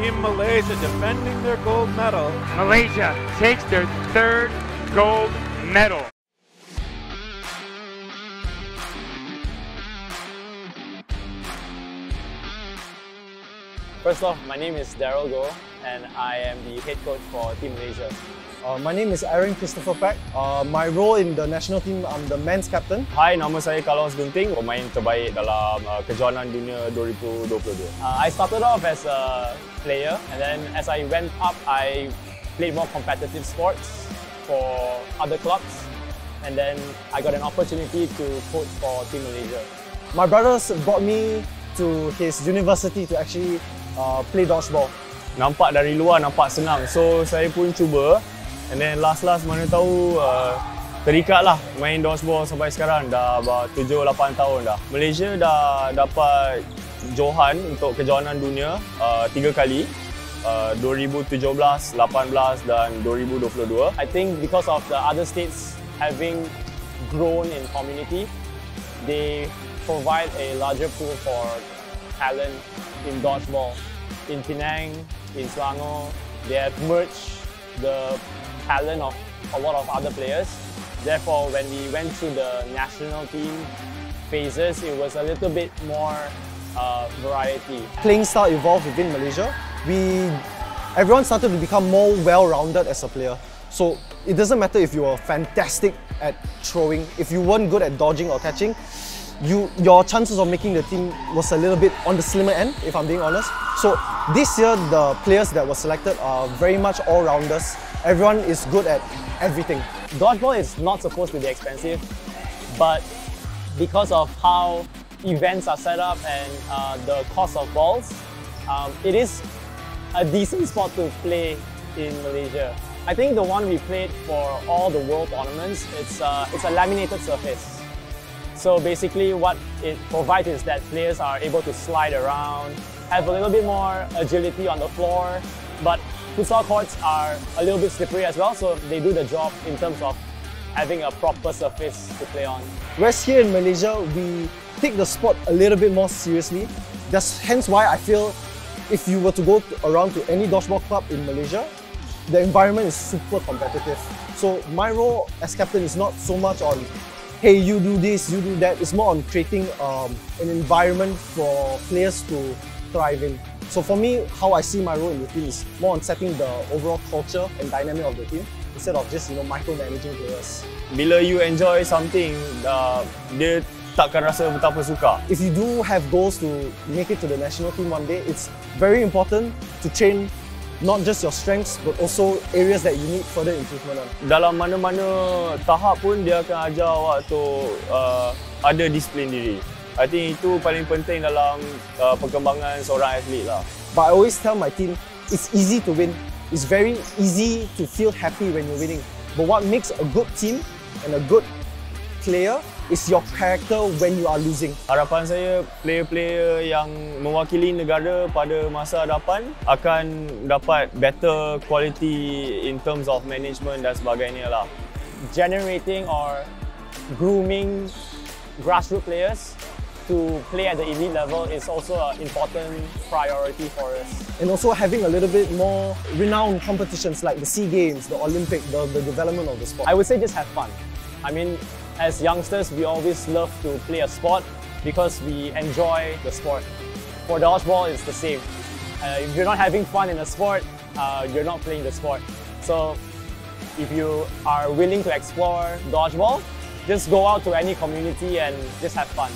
Team Malaysia defending their gold medal. Malaysia takes their third gold medal. First off, my name is Daryl Go and I am the head coach for Team Malaysia. Uh, my name is Aaron Christopher Pack. Uh, my role in the national team, I'm the men's captain. Hai, nama saya Carlos Gunting, pemain terbaik dalam uh, kejohanan dunia 2022. Uh, I started off as a player and then as I went up, I played more competitive sports for other clubs and then I got an opportunity to coach for Team Malaysia. My brothers brought me to his university to actually uh, play dodgeball. Nampak dari luar nampak senang, so saya pun cuba And then last-last mana tahu uh, terikat lah main dodgeball sampai sekarang dah 7-8 tahun dah. Malaysia dah dapat Johan untuk kejohanan dunia uh, tiga kali. Uh, 2017, 18 dan 2022. I think because of the other states having grown in community, they provide a larger pool for talent in dodgeball. In Penang, in Selangor, they have merged the talent of a lot of other players. Therefore, when we went through the national team phases, it was a little bit more uh, variety. Playing style evolved within Malaysia. We, everyone started to become more well-rounded as a player. So it doesn't matter if you were fantastic at throwing, if you weren't good at dodging or catching, you, your chances of making the team was a little bit on the slimmer end, if I'm being honest. So this year, the players that were selected are very much all-rounders. Everyone is good at everything. Dodgeball is not supposed to be expensive, but because of how events are set up and uh, the cost of balls, um, it is a decent sport to play in Malaysia. I think the one we played for all the world tournaments, it's, uh, it's a laminated surface. So basically what it provides is that players are able to slide around, have a little bit more agility on the floor, but futsal courts are a little bit slippery as well, so they do the job in terms of having a proper surface to play on. Whereas here in Malaysia, we take the sport a little bit more seriously. That's hence why I feel if you were to go around to any dodgeball club in Malaysia, the environment is super competitive. So my role as captain is not so much on hey, you do this, you do that. It's more on creating um, an environment for players to thrive in. So for me, how I see my role in the team is more on setting the overall culture and dynamic of the team instead of just you know micromanaging players. Bila you enjoy something, uh, dia takkan rasa betapa suka. If you do have goals to make it to the national team one day, it's very important to train not just your strengths but also areas that you need further improvement on. Dalam mana-mana tahap pun dia akan ajar awak tu uh, ada disiplin diri. I think itu paling penting dalam uh, perkembangan seorang atlet lah. But I always tell my team, it's easy to win. It's very easy to feel happy when you're winning. But what makes a good team and a good player is your character when you are losing. Harapan saya player-player yang mewakili negara pada masa hadapan akan dapat better quality in terms of management dan sebagainya lah. Generating or grooming grassroots players to play at the elite level is also an important priority for us. And also having a little bit more renowned competitions like the SEA Games, the Olympic, the, the development of the sport. I would say just have fun. I mean, as youngsters, we always love to play a sport because we enjoy the sport. For dodgeball, it's the same. Uh, if you're not having fun in a sport, uh, you're not playing the sport. So if you are willing to explore dodgeball, just go out to any community and just have fun.